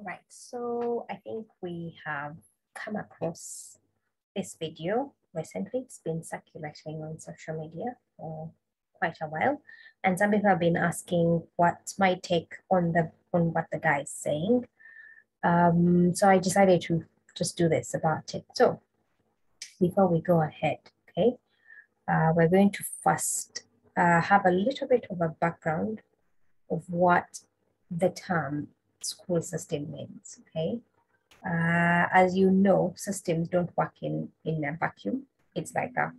Right, so I think we have come across this video recently. It's been circulating on social media for quite a while. And some people have been asking what my take on the on what the guy is saying. Um, so I decided to just do this about it. So before we go ahead, okay, uh, we're going to first uh, have a little bit of a background of what the term school system means, okay? Uh, as you know, systems don't work in, in a vacuum. It's like a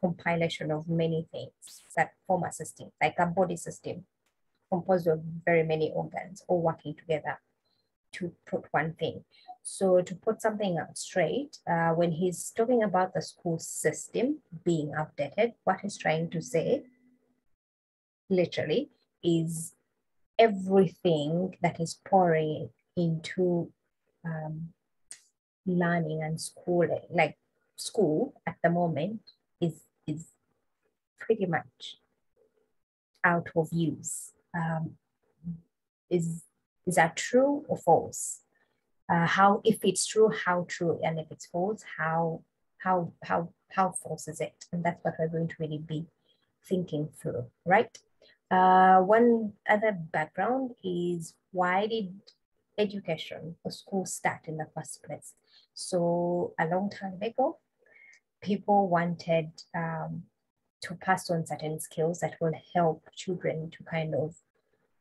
compilation of many things that form a system, like a body system composed of very many organs all working together to put one thing. So to put something up straight, uh, when he's talking about the school system being outdated, what he's trying to say, literally, is everything that is pouring into um, learning and schooling, like school at the moment, is is pretty much out of use. Um, is is that true or false? Uh, how if it's true, how true, and if it's false, how how how how false is it? And that's what we're going to really be thinking through, right? Uh, one other background is why did education or school start in the first place? So a long time ago, people wanted um, to pass on certain skills that will help children to kind of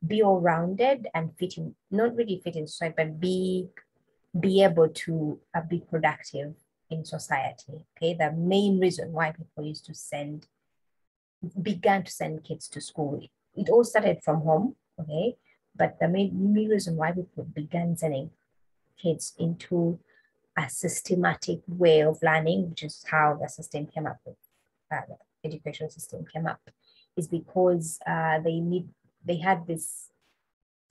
be all rounded and fit in, not really fit in society, but be be able to uh, be productive in society. Okay, the main reason why people used to send began to send kids to school. It all started from home, okay? But the main, reason why we began sending kids into a systematic way of learning, which is how the system came up uh, the education system came up, is because uh, they need, they had this,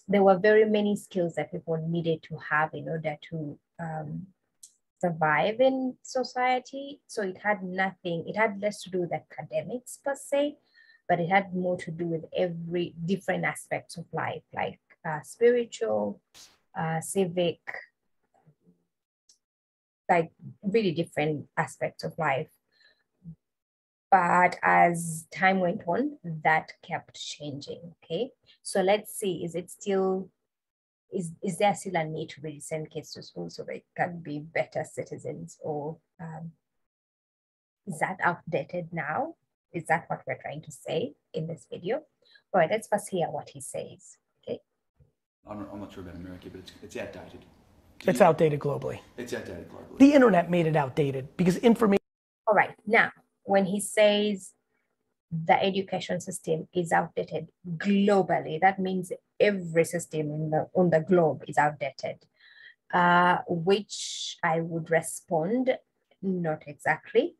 there were very many skills that people needed to have in order to um, survive in society. So it had nothing, it had less to do with academics per se, but it had more to do with every different aspects of life, like uh, spiritual, uh, civic, like really different aspects of life. But as time went on, that kept changing. Okay. So let's see, is it still is, is there still a need to really send kids to school so they can be better citizens or um, is that outdated now? Is that what we're trying to say in this video? All right, let's first hear what he says, okay? I'm not, I'm not sure about America, but it's, it's outdated. Do it's you, outdated globally. It's outdated globally. The internet made it outdated because information. All right, now, when he says the education system is outdated globally. That means every system in the, on the globe is outdated, uh, which I would respond, not exactly.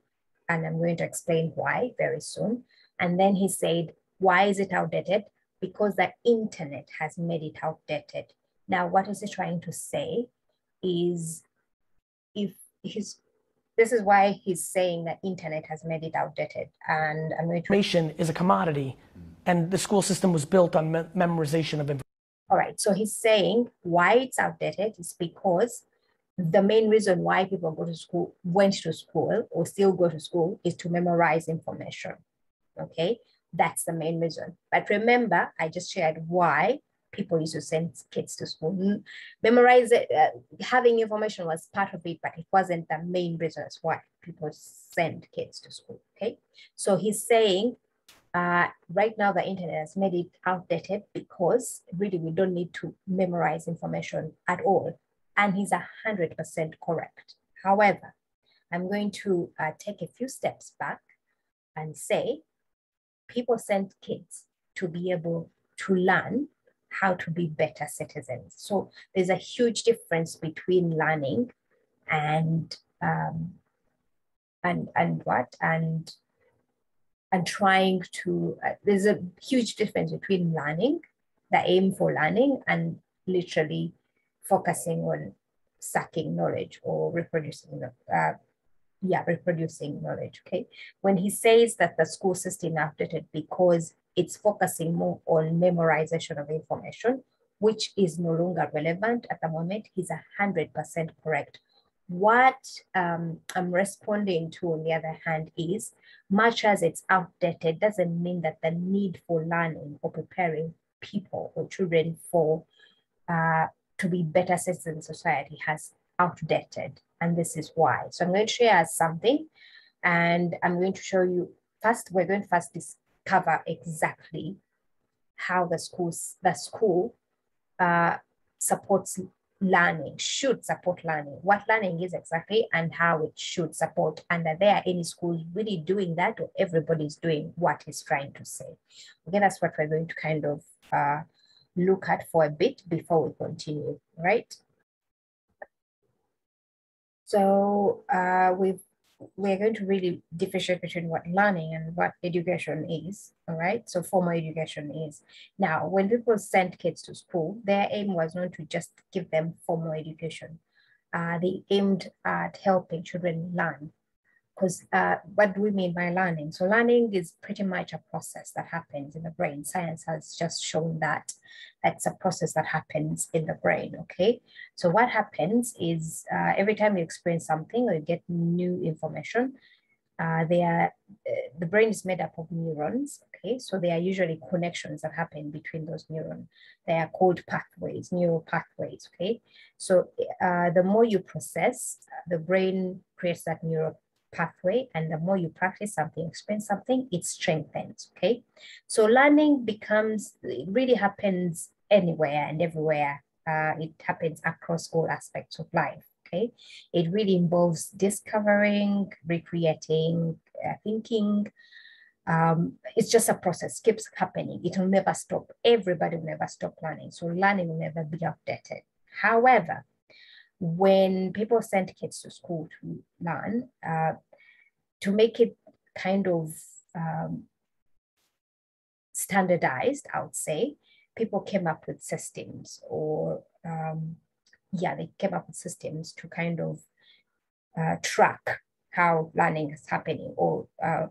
And I'm going to explain why very soon. And then he said, why is it outdated? Because the internet has made it outdated. Now, what is he trying to say is if his this is why he's saying that internet has made it outdated and information is a commodity and the school system was built on me- memorization of information all right so he's saying why it's outdated is because the main reason why people go to school went to school or still go to school is to memorize information okay? That's the main reason. But remember i just shared why people used to send kids to school. Memorize it, uh, having information was part of it, but it wasn't the main reason why people send kids to school. Okay, so he's saying uh, right now the internet has made it outdated because really we don't need to memorize information at all, and he's a hundred percent correct. However, I'm going to uh, take a few steps back and say people send kids to be able to learn how to be better citizens. So there's a huge difference between learning and um, and and what and and trying to uh, there's a huge difference between learning the aim for learning and literally focusing on sucking knowledge or reproducing uh, yeah reproducing knowledge okay when he says that the school system outdated because it's focusing more on memorization of information. which is no longer relevant at the moment. He's 100% correct. What um, I'm responding to, on the other hand, is much as it's outdated, doesn't mean that the need for learning or preparing people or children for uh, to be better citizens in society has outdated. And this is why. So I'm going to share something and I'm going to show you first, we're going to first discover exactly how the schools, the school uh, supports learning, should support learning, what learning is exactly, and how it should support. And are there any schools really doing that, or everybody's doing what he's trying to say? Okay, that's what we're going to kind of uh, look at for a bit before we continue, right? So uh, we've we're going to really differentiate between what learning and what education is. All right. So formal education is. Now, when people sent kids to school, their aim was not to just give them formal education. Uh, they aimed at helping children learn because uh, what do we mean by learning? So learning is pretty much a process that happens in the brain. Science has just shown that that's a process that happens in the brain, okay? So what happens is uh, every time you experience something or you get new information, uh, they are, uh, the brain is made up of neurons, okay? So there are usually connections that happen between those neurons. They are called pathways, neural pathways, okay? So uh, the more you process, the brain creates that neural pathway and the more you practice something experience something it strengthens okay? So learning becomes it really happens anywhere and everywhere. Uh, it happens across all aspects of life okay? It really involves discovering recreating uh, thinking. Um, it's just a process keeps happening. It will never stop. Everybody will never stop learning. So learning will never be outdated. However when people send kids to school to learn, uh, to make it kind of um, standardized, I would say, people came up with systems or, um, yeah, they came up with systems to kind of uh, track how learning is happening or uh,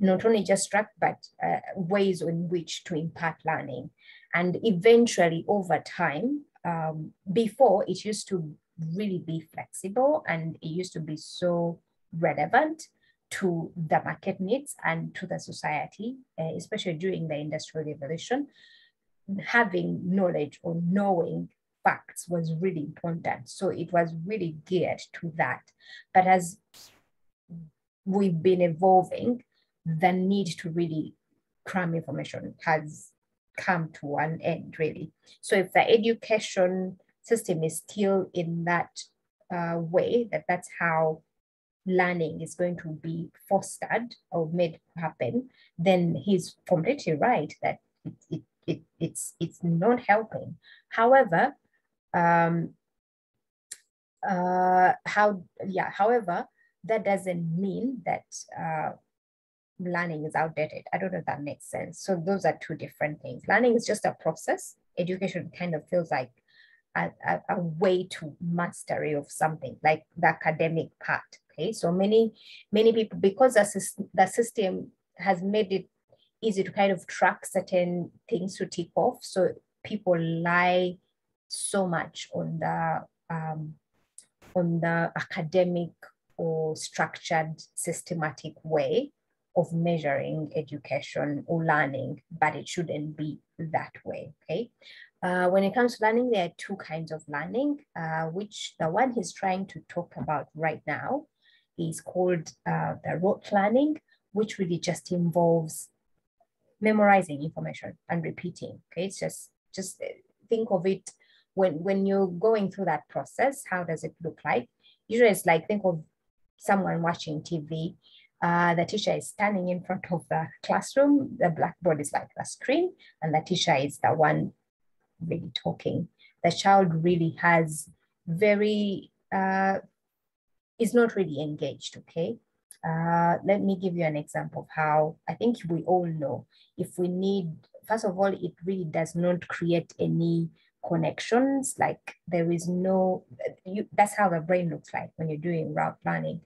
not only just track, but uh, ways in which to impart learning. And eventually over time, um, before it used to really be flexible and it used to be so relevant to the market needs and to the society, uh, especially during the industrial revolution. Having knowledge or knowing facts was really important. So it was really geared to that. But as we've been evolving, the need to really cram information has come to an end, really. So if the education system is still in that uh, way, that that's how learning is going to be fostered or made happen, then he's completely right that it, it, it, it's, it's not helping. However, um, uh, how, yeah, however, that doesn't mean that uh, learning is outdated. I don't know if that makes sense. So those are two different things. Learning is just a process. Education kind of feels like a, a, a way to mastery of something, like the academic part. Okay, so many many people because the, the system has made it easy to kind of track certain things to tick off. So people lie so much on the um, on the academic or structured systematic way of measuring education or learning, but it shouldn't be that way. Okay. Uh, when it comes to learning, there are two kinds of learning, uh, which the one he's trying to talk about right now is called uh, the rote learning, which really just involves memorizing information and repeating. Okay, it's just just think of it when when you're going through that process. How does it look like? Usually, it's like think of someone watching TV. Uh, the teacher is standing in front of the classroom. The blackboard is like the screen, and the teacher is the one really talking. The child really has very uh, is not really engaged, okay? Uh, let me give you an example of how I think we all know if we need, first of all, it really does not create any connections. Like there is no, you, that's how the brain looks like when you're doing route planning.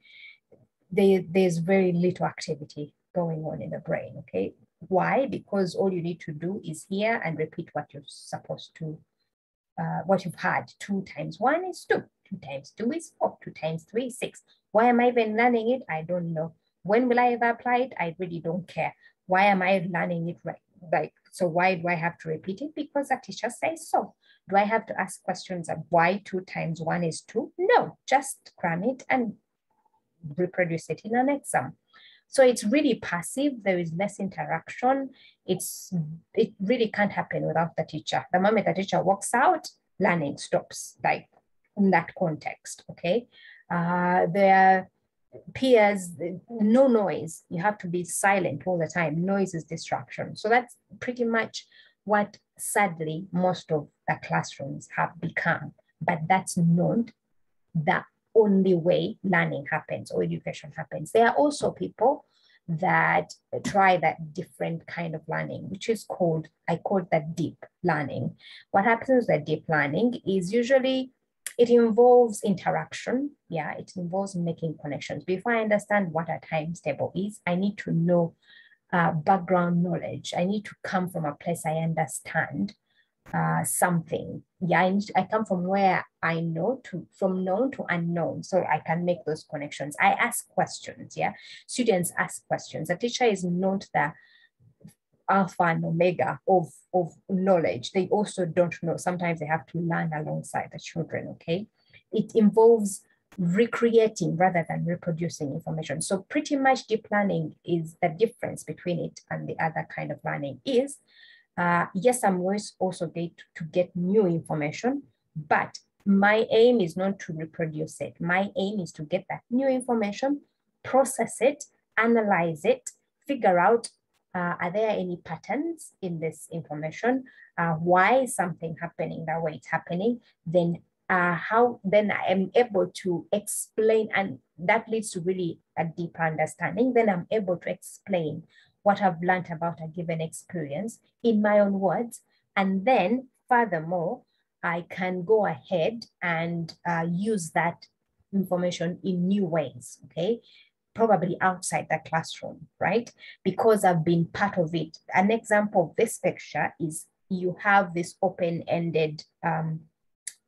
There, there's very little activity going on in the brain, okay? Why? Because all you need to do is hear and repeat what you're supposed to uh, what you've had. Two times one is two, two times two is four, two times three is six. Why am I even learning it? I don't know. When will I ever apply it? I really don't care. Why am I learning it right? Like, so why do I have to repeat it? Because the teacher says so. Do I have to ask questions of why two times one is two? No, just cram it and reproduce it in an exam. So it's really passive. There is less interaction. It's it really can't happen without the teacher. The moment the teacher walks out, learning stops. Like in that context. Okay, uh, there peers no noise you have to be silent all the time noise is distraction so that's pretty much what sadly most of the classrooms have become but that's not the only way learning happens or education happens there are also people that try that different kind of learning which is called i call that deep learning what happens with deep learning is usually it involves interaction. Yeah, it involves making connections. Before I understand what a times table is, I need to know uh, background knowledge. I need to come from a place I understand uh, something. Yeah, I, I come from where I know to from known to unknown, so I can make those connections. I ask questions. Yeah, students ask questions. A teacher is not the alpha and omega of, of knowledge. They also don't know. Sometimes they have to learn alongside the children, okay? It involves recreating rather than reproducing information. So pretty much deep learning is the difference between it and the other kind of learning is, uh, yes, I'm always also get to get new information, but my aim is not to reproduce it. My aim is to get that new information, process it, analyze it, figure out uh, are there any patterns in this information? Uh, why is something happening the way it's happening? Then uh, how then I am able to explain, and that leads to really a deeper understanding. Then I'm able to explain what I've learned about a given experience in my own words. And then furthermore, I can go ahead and uh, use that information in new ways, okay? probably outside the classroom, right? Because I've been part of it. An example of this picture is you have this open-ended um,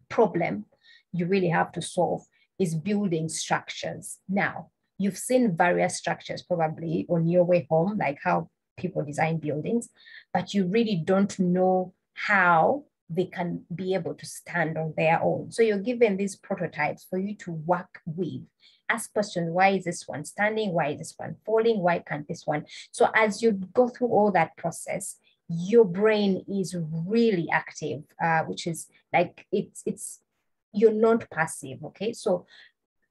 problem you really have to solve is building structures. Now, you've seen various structures probably on your way home, like how people design buildings, but you really don't know how they can be able to stand on their own. So you're given these prototypes for you to work with. Ask questions why is this one standing? Why is this one falling? Why can't this one? So as you go through all that process your brain is really active uh, which is like it's it's you're not passive okay? So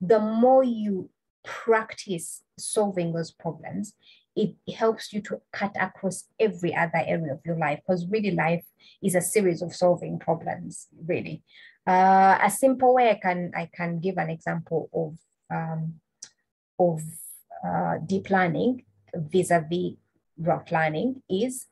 the more you practice solving those problems it helps you to cut across every other area of your life because really life is a series of solving problems really uh, a simple way i can i can give an example of um, of uh, deep learning vis-a-vis rote learning is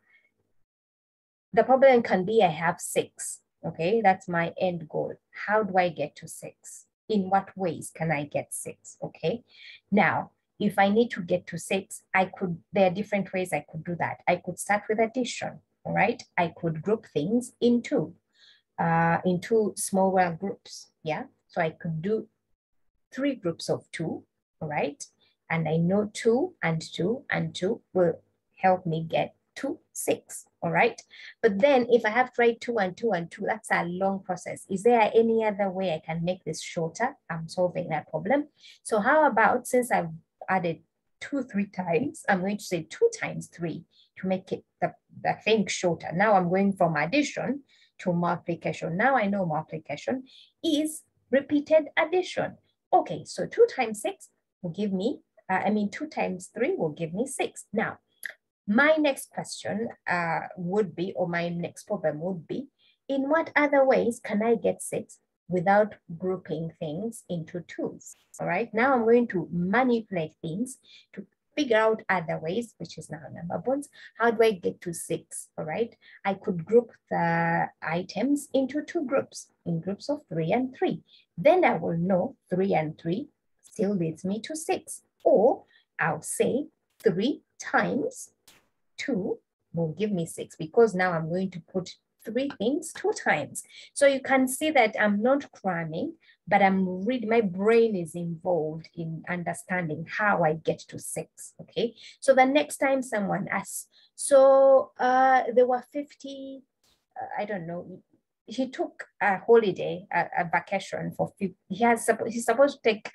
the problem can be I have six, okay? That's my end goal. How do I get to six? In what ways can I get six, okay? Now, if I need to get to six, I could, there are different ways I could do that. I could start with addition, all right? I could group things into, uh, into smaller groups, yeah? So I could do three groups of two, all right? And I know two and two and two will help me get to six, all right? But then if I have write two and two and two, that's a long process. Is there any other way I can make this shorter? I'm solving that problem. So how about, since I've added two, three times, I'm going to say two times three to make it the, the thing shorter. Now I'm going from addition to multiplication. Now I know multiplication is repeated addition. Okay, so two times six will give me, uh, I mean, two times three will give me six. Now, my next question uh, would be, or my next problem would be, in what other ways can I get six without grouping things into twos? All right, now I'm going to manipulate things to figure out other ways, which is now number bonds. How do I get to six? All right, I could group the items into two groups, in groups of three and three. Then I will know three and three still leads me to six. Or I'll say three times two will give me six because now I'm going to put three things two times. So you can see that I'm not cramming, but I'm really, my brain is involved in understanding how I get to six, okay? So the next time someone asks, so uh, there were 50, uh, I don't know, he took a holiday, a, a vacation for, he has, he's supposed to take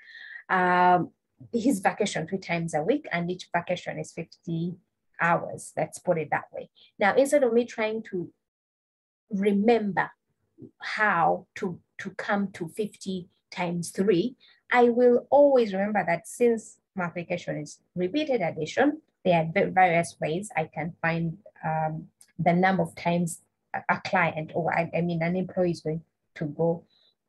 um, his vacation three times a week and each vacation is 50 hours, let's put it that way. Now, instead of me trying to remember how to, to come to 50 times three, I will always remember that since multiplication is repeated addition, there are various ways I can find um, the number of times a client or I, I mean an employee is going to go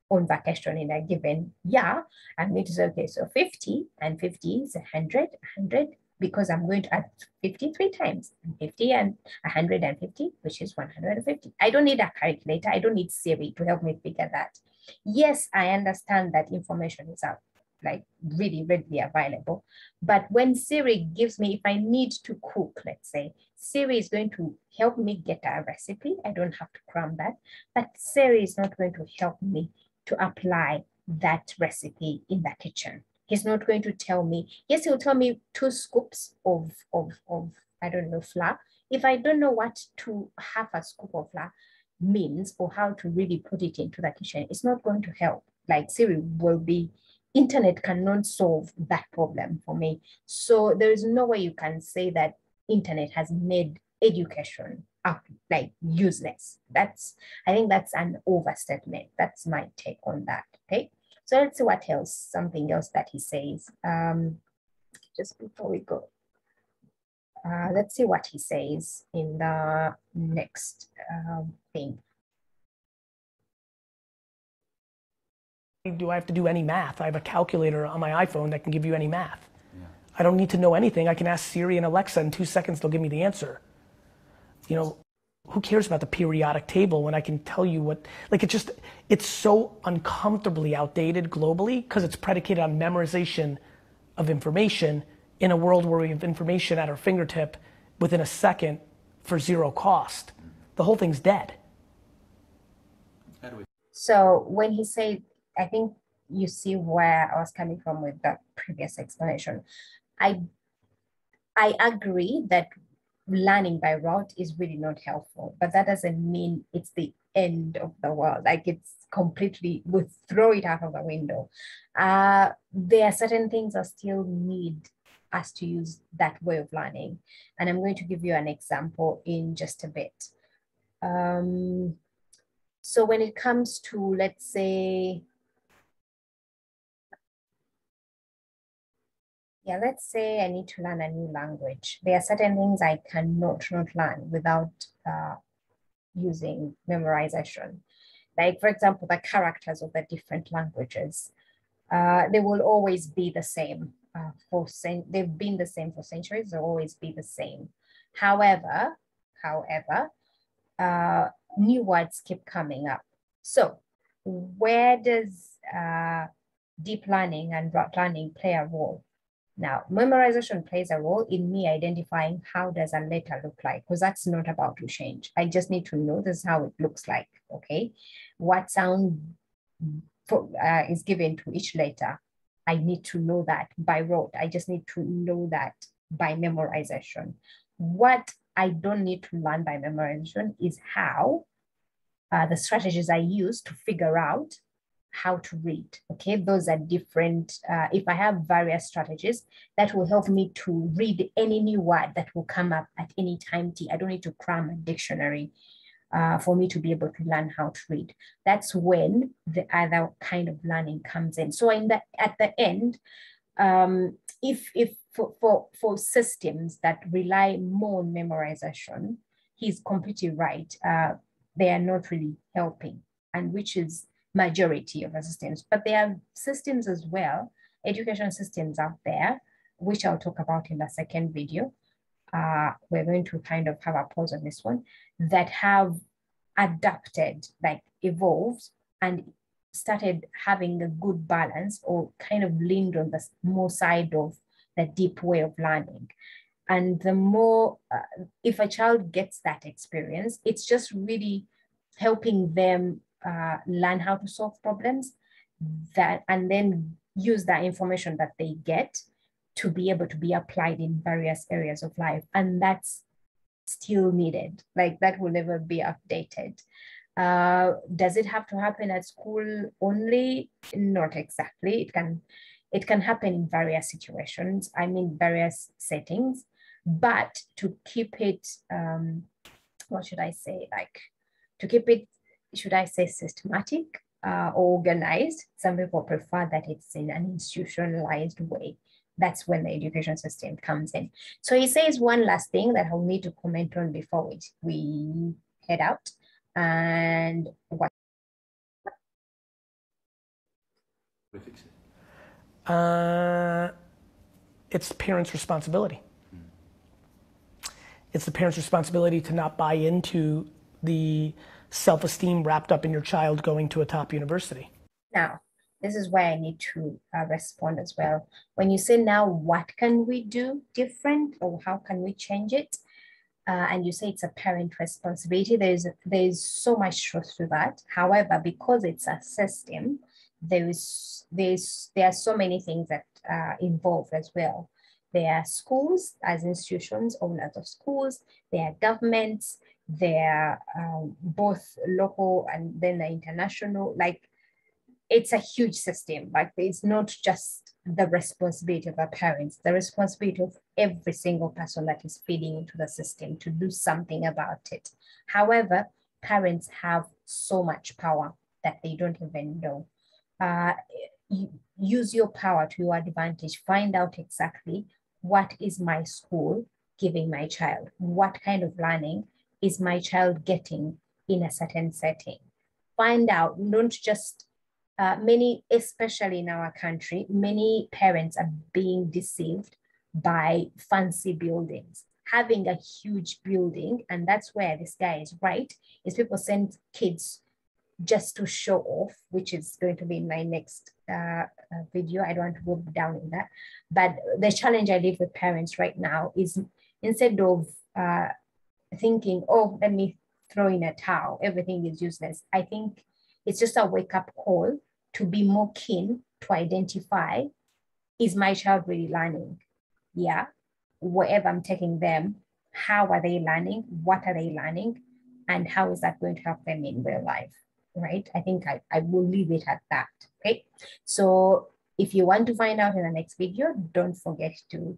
on vacation in a given year, to say, okay, so 50 and 50 is 100, 100, because I'm going to add 53 times, 50 and 150, which is 150. I don't need a calculator. I don't need Siri to help me figure that. Yes, I understand that information is out, like really readily available. But when Siri gives me, if I need to cook, let's say, Siri is going to help me get a recipe. I don't have to cram that, but Siri is not going to help me to apply that recipe in the kitchen. He's not going to tell me, yes, he'll tell me two scoops of, of, of I don't know, flour. If I don't know what to half a scoop of flour means or how to really put it into the kitchen, it's not going to help. Like Siri will be, internet cannot solve that problem for me. So there is no way you can say that internet has made education up like useless. That's I think that's an overstatement. That's my take on that. Okay. So let's see what else, something else that he says. Um, just before we go. Uh, let's see what he says in the next um, thing. Do I have to do any math? I have a calculator on my iPhone that can give you any math. Yeah. I don't need to know anything. I can ask Siri and Alexa in two seconds, they'll give me the answer. You know, who cares about the periodic table when I can tell you what, like it just, it's so uncomfortably outdated globally because it's predicated on memorization of information in a world where we have information at our fingertip within a second for zero cost. The whole thing's dead. So when he said, I think you see where I was coming from with that previous explanation. I I agree that learning by rote is really not helpful, but that doesn't mean it's the end of the world. Like it's completely, we throw it out of the window. Uh, there are certain things that still need us to use that way of learning. And I'm going to give you an example in just a bit. Um, so when it comes to, let's say, yeah, let's say I need to learn a new language. There are certain things I cannot not learn without uh, using memorization. Like, for example, the characters of the different languages, uh, they will always be the same. Uh, for they've been the same for centuries. They'll always be the same. However, however, uh, new words keep coming up. So, where does uh, deep learning and rote learning play a role? Now, memorization plays a role in me identifying how does a letter look like, because that's not about to change. I just need to know this is how it looks like, okay? What sound for, uh, is given to each letter. I need to know that by rote. I just need to know that by memorization. What I don't need to learn by memorization is how uh, the strategies I use to figure out how to read. Okay, those are different. Uh, if I have various strategies, that will help me to read any new word that will come up at any time. T. I don't need to cram a dictionary uh, for me to be able to learn how to read. That's when the other kind of learning comes in. So in the at the end, um, if if for, for, for systems that rely more on memorization, he's completely right. Uh, they are not really helping, and which is majority of the systems, but there are systems as well, education systems out there, which I'll talk about in the second video. Uh, we're going to kind of have a pause on this one, that have adapted, like evolved and started having a good balance or kind of leaned on the more side of the deep way of learning. And the more, uh, if a child gets that experience, it's just really helping them uh, learn how to solve problems that and then use that information that they get to be able to be applied in various areas of life. And that's still needed. Like that will never be updated. Uh, does it have to happen at school only? Not exactly. It can it can happen in various situations. I mean various settings. But to keep it um, what should i say? Like to keep it should i say systematic uh, organized. Some people prefer that it's in an institutionalized way. That's when the education system comes in. So he says one last thing that I'll need to comment on before we, we head out. And what? Uh, it's the parents' responsibility. Mm. It's the parents' responsibility to not buy into the self esteem wrapped up in your child going to a top university. Now, this is where I need to uh, respond as well. When you say now, what can we do different or how can we change it? Uh, and you say it's a parent responsibility. There's there's so much truth to that. However, because it's a system, there's there's there are so many things that are involved as well. There are schools as institutions, owners of schools. There are governments they're um, both local and then the international like it's a huge system. Like it's not just the responsibility of our parents the responsibility of every single person that is feeding into the system to do something about it. However parents have so much power that they don't even know. Uh, use your power to your advantage. Find out exactly what is my school giving my child? What kind of learning is my child getting in a certain setting? Find out, don't just, uh, many, especially in our country, many parents are being deceived by fancy buildings. Having a huge building, and that's where this guy is right, is people send kids just to show off, which is going to be in my next uh, uh, video. I don't want to go down in that. But the challenge I leave with parents right now is instead of uh, thinking, oh, let me throw in a towel, everything is useless. I think it's just a wake up call to be more keen to identify is my child really learning? Yeah, wherever I'm taking them, how are they learning? What are they learning? And how is that going to help them in real life? Right? I think I, I will leave it at that. Okay. So if you want to find out in the next video, don't forget to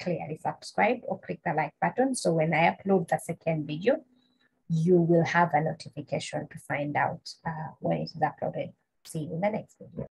clearly subscribe or click the like button. So when I upload the second video, you will have a notification to find out uh, when it is uploaded. See you in the next video.